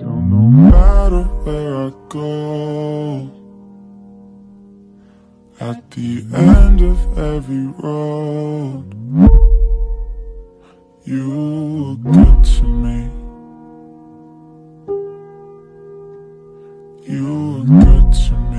Still no matter where I go. At the end of every road You were good to me. You were good to me.